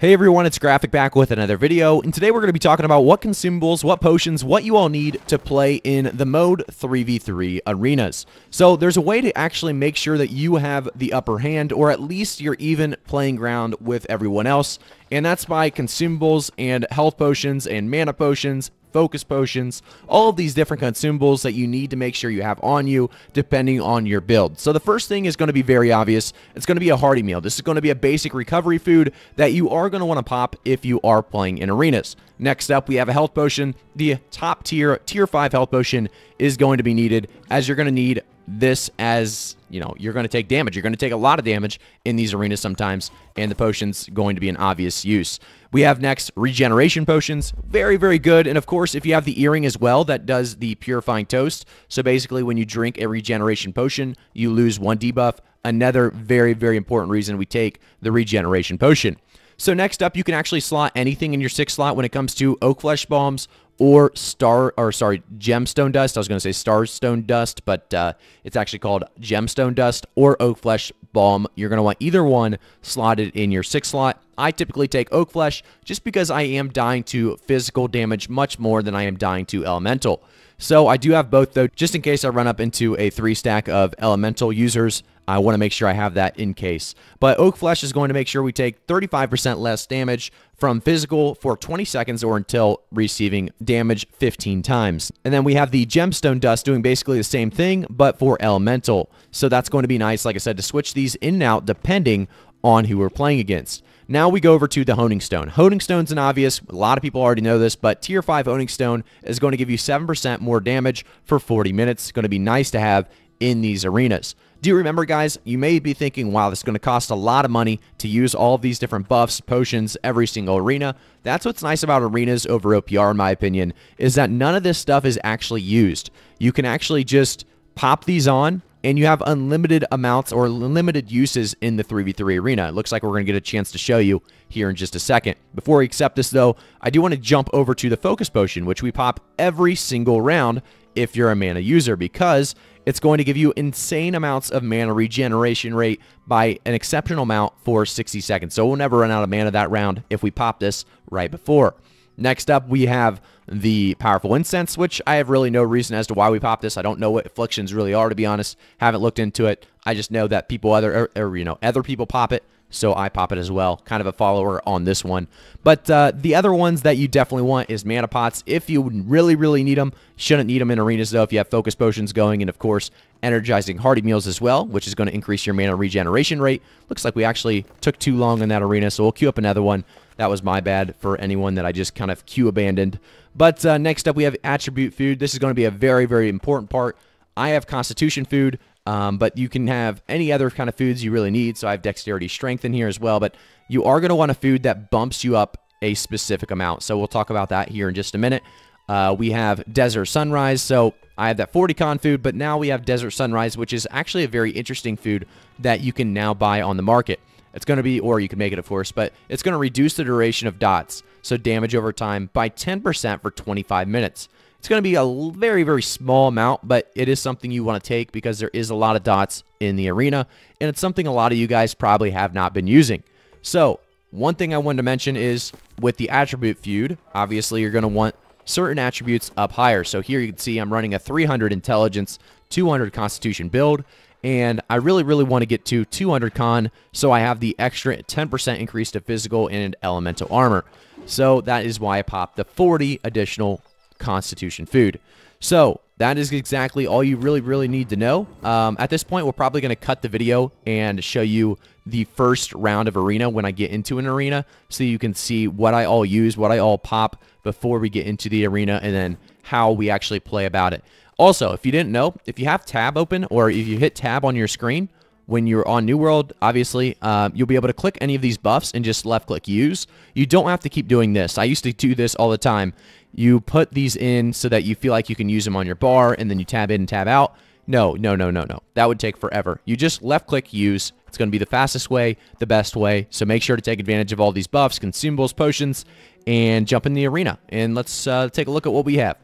Hey everyone, it's Graphic back with another video, and today we're going to be talking about what consumables, what potions, what you all need to play in the mode 3v3 arenas. So there's a way to actually make sure that you have the upper hand, or at least you're even playing ground with everyone else, and that's by consumables and health potions and mana potions, focus potions, all of these different consumables that you need to make sure you have on you depending on your build. So the first thing is going to be very obvious. It's going to be a hearty meal. This is going to be a basic recovery food that you are going to want to pop if you are playing in arenas. Next up, we have a health potion. The top tier, tier 5 health potion is going to be needed as you're going to need this as you know you're going to take damage. You're going to take a lot of damage in these arenas sometimes and the potions going to be an obvious use. We have next regeneration potions. Very very good. And of course if you have the earring as well that does the purifying toast. So basically when you drink a regeneration potion you lose one debuff. Another very very important reason we take the regeneration potion so next up, you can actually slot anything in your six slot when it comes to oak flesh bombs or star or sorry gemstone dust. I was going to say starstone dust but uh, it's actually called gemstone dust or oak flesh balm you're going to want either one slotted in your six slot. I typically take oak flesh just because i am dying to physical damage much more than i am dying to elemental. So I do have both though, just in case I run up into a three stack of elemental users. I want to make sure I have that in case. But Oak Flesh is going to make sure we take 35% less damage from physical for 20 seconds or until receiving damage 15 times. And then we have the Gemstone Dust doing basically the same thing, but for elemental. So that's going to be nice, like I said, to switch these in and out depending on who we're playing against. Now we go over to the Honing Stone. Honing Stone's an obvious, a lot of people already know this, but Tier 5 Honing Stone is going to give you 7% more damage for 40 minutes. It's going to be nice to have in these arenas. Do you remember, guys? You may be thinking, wow, this is going to cost a lot of money to use all these different buffs, potions, every single arena. That's what's nice about arenas over OPR, in my opinion, is that none of this stuff is actually used. You can actually just pop these on, and you have unlimited amounts or limited uses in the 3v3 arena. It looks like we're going to get a chance to show you here in just a second. Before we accept this, though, I do want to jump over to the Focus Potion, which we pop every single round if you're a mana user, because it's going to give you insane amounts of mana regeneration rate by an exceptional amount for 60 seconds. So we'll never run out of mana that round if we pop this right before. Next up, we have the Powerful Incense, which I have really no reason as to why we pop this. I don't know what afflictions really are, to be honest. Haven't looked into it. I just know that people other, or, or, you know, other people pop it, so I pop it as well. Kind of a follower on this one. But uh, the other ones that you definitely want is Mana Pots. If you really, really need them, shouldn't need them in arenas, though, if you have Focus Potions going, and of course, energizing hearty meals as well, which is going to increase your mana regeneration rate. Looks like we actually took too long in that arena, so we'll queue up another one. That was my bad for anyone that I just kind of queue abandoned. But uh, next up, we have attribute food. This is going to be a very, very important part. I have constitution food, um, but you can have any other kind of foods you really need. So I have dexterity strength in here as well. But you are going to want a food that bumps you up a specific amount. So we'll talk about that here in just a minute. Uh, we have Desert Sunrise. So I have that 40 con food, but now we have Desert Sunrise, which is actually a very interesting food that you can now buy on the market. It's going to be, or you can make it, of course, but it's going to reduce the duration of dots, so damage over time, by 10% for 25 minutes. It's going to be a very, very small amount, but it is something you want to take because there is a lot of dots in the arena, and it's something a lot of you guys probably have not been using. So, one thing I wanted to mention is with the attribute feud, obviously you're going to want certain attributes up higher. So here you can see I'm running a 300 intelligence, 200 constitution build, and I really, really want to get to 200 con, so I have the extra 10% increase to physical and elemental armor. So that is why I popped the 40 additional constitution food. So that is exactly all you really, really need to know. Um, at this point, we're probably going to cut the video and show you the first round of arena when I get into an arena so you can see what I all use, what I all pop before we get into the arena, and then how we actually play about it. Also, if you didn't know, if you have tab open or if you hit tab on your screen when you're on New World, obviously, uh, you'll be able to click any of these buffs and just left click use. You don't have to keep doing this. I used to do this all the time. You put these in so that you feel like you can use them on your bar and then you tab in and tab out. No, no, no, no, no. That would take forever. You just left click use. It's going to be the fastest way, the best way. So make sure to take advantage of all these buffs, consumables, potions, and jump in the arena. And let's uh, take a look at what we have.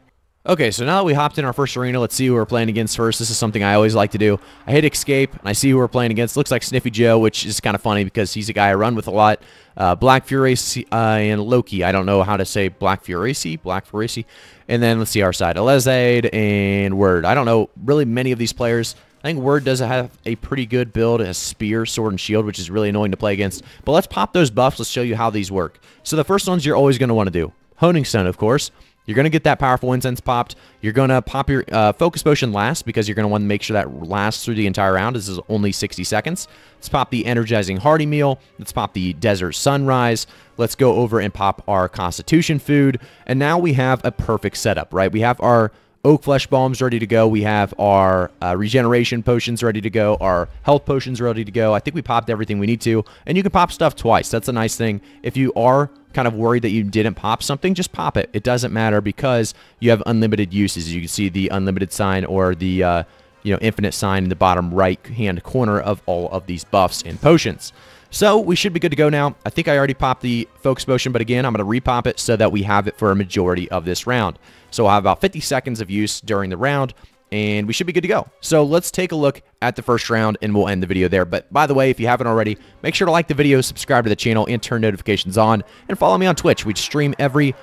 Okay, so now that we hopped in our first arena, let's see who we're playing against first. This is something I always like to do. I hit escape, and I see who we're playing against. Looks like Sniffy Joe, which is kind of funny because he's a guy I run with a lot. Uh, Black Fury uh, and Loki. I don't know how to say Black Furacy, Black Furacy. And then let's see our side. Alezade and Word. I don't know really many of these players. I think Word does have a pretty good build. Has Spear, Sword, and Shield, which is really annoying to play against. But let's pop those buffs. Let's show you how these work. So the first ones you're always going to want to do. Honing Stone, of course. You're going to get that powerful incense popped. You're going to pop your uh, focus potion last because you're going to want to make sure that lasts through the entire round. This is only 60 seconds. Let's pop the energizing hearty meal. Let's pop the desert sunrise. Let's go over and pop our constitution food. And now we have a perfect setup, right? We have our oak flesh bombs ready to go. We have our uh, regeneration potions ready to go. Our health potions ready to go. I think we popped everything we need to. And you can pop stuff twice. That's a nice thing. If you are kind of worried that you didn't pop something, just pop it. It doesn't matter because you have unlimited uses. You can see the unlimited sign or the uh, you know infinite sign in the bottom right hand corner of all of these buffs and potions. So we should be good to go now. I think I already popped the focus potion, but again, I'm going to repop it so that we have it for a majority of this round. So I'll have about 50 seconds of use during the round and we should be good to go. So let's take a look at the first round and we'll end the video there. But by the way, if you haven't already, make sure to like the video, subscribe to the channel, and turn notifications on, and follow me on Twitch. We stream every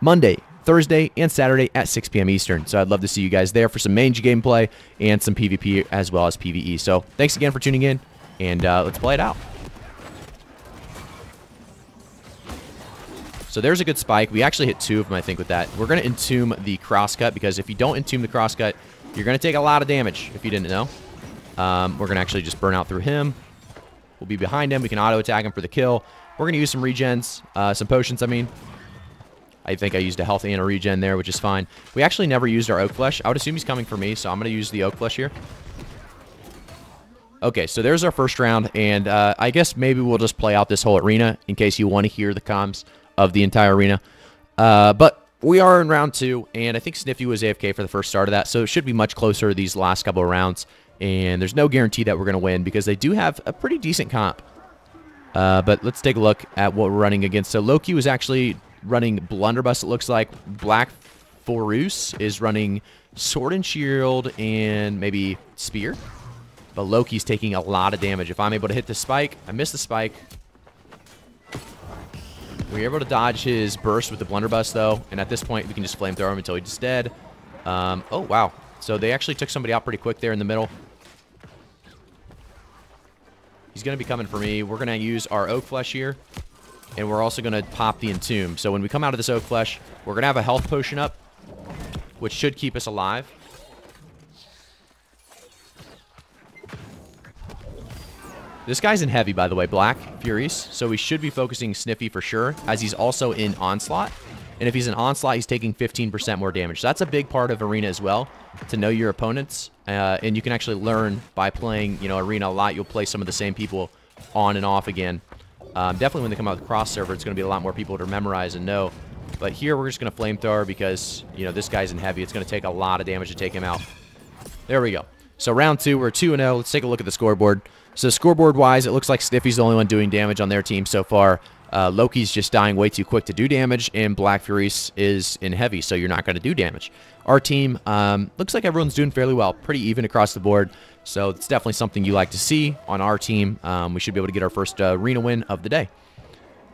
Monday, Thursday, and Saturday at 6 p.m. Eastern. So I'd love to see you guys there for some mage gameplay and some PvP as well as PvE. So thanks again for tuning in, and uh, let's play it out. So there's a good spike. We actually hit two of them, I think, with that. We're going to entomb the crosscut because if you don't entomb the crosscut, you're going to take a lot of damage, if you didn't know. Um, we're going to actually just burn out through him. We'll be behind him. We can auto-attack him for the kill. We're going to use some regens, uh, some potions, I mean. I think I used a health and a regen there, which is fine. We actually never used our Oak Flesh. I would assume he's coming for me, so I'm going to use the Oak Flesh here. Okay, so there's our first round, and uh, I guess maybe we'll just play out this whole arena in case you want to hear the comms of the entire arena. Uh, but we are in round two, and I think Sniffy was AFK for the first start of that, so it should be much closer these last couple of rounds. And there's no guarantee that we're going to win because they do have a pretty decent comp. Uh, but let's take a look at what we're running against. So Loki was actually running Blunderbuss, it looks like. Black Forus is running Sword and Shield and maybe Spear. But Loki's taking a lot of damage. If I'm able to hit the spike, I miss the spike. We were able to dodge his burst with the blunderbuss, though, and at this point, we can just flamethrow him until he's dead. Um, oh, wow. So they actually took somebody out pretty quick there in the middle. He's going to be coming for me. We're going to use our Oak Flesh here, and we're also going to pop the Entomb. So when we come out of this Oak Flesh, we're going to have a health potion up, which should keep us alive. This guy's in heavy, by the way, Black Furies, so we should be focusing Sniffy for sure, as he's also in Onslaught. And if he's in Onslaught, he's taking 15% more damage. So that's a big part of Arena as well, to know your opponents. Uh, and you can actually learn by playing, you know, Arena a lot. You'll play some of the same people on and off again. Um, definitely when they come out with cross server, it's going to be a lot more people to memorize and know. But here, we're just going to flamethrower because, you know, this guy's in heavy. It's going to take a lot of damage to take him out. There we go. So round two, we're 2-0. Let's take a look at the scoreboard. So scoreboard-wise, it looks like Sniffy's the only one doing damage on their team so far. Uh, Loki's just dying way too quick to do damage, and Black Furies is in heavy, so you're not going to do damage. Our team um, looks like everyone's doing fairly well, pretty even across the board, so it's definitely something you like to see on our team. Um, we should be able to get our first uh, arena win of the day.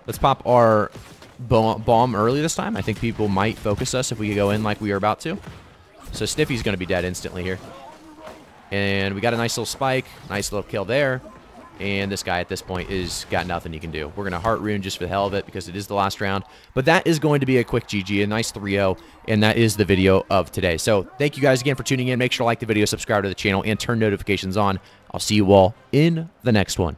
Let's pop our bomb early this time. I think people might focus us if we go in like we are about to. So Sniffy's going to be dead instantly here. And we got a nice little spike. Nice little kill there. And this guy at this point is got nothing he can do. We're going to Heart Rune just for the hell of it because it is the last round. But that is going to be a quick GG, a nice 3-0. And that is the video of today. So thank you guys again for tuning in. Make sure to like the video, subscribe to the channel, and turn notifications on. I'll see you all in the next one.